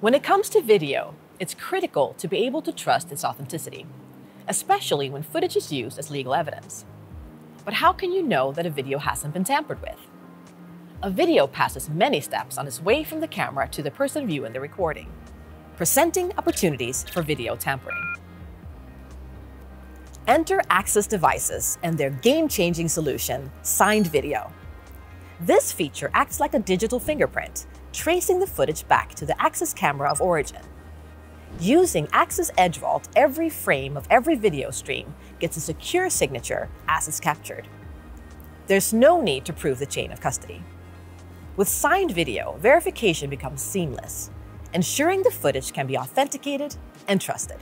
When it comes to video, it's critical to be able to trust its authenticity, especially when footage is used as legal evidence. But how can you know that a video hasn't been tampered with? A video passes many steps on its way from the camera to the person viewing the recording, presenting opportunities for video tampering. Enter Axis Devices and their game-changing solution, Signed Video. This feature acts like a digital fingerprint, tracing the footage back to the Axis camera of origin. Using Axis Edge Vault, every frame of every video stream gets a secure signature as it's captured. There's no need to prove the chain of custody. With signed video, verification becomes seamless, ensuring the footage can be authenticated and trusted.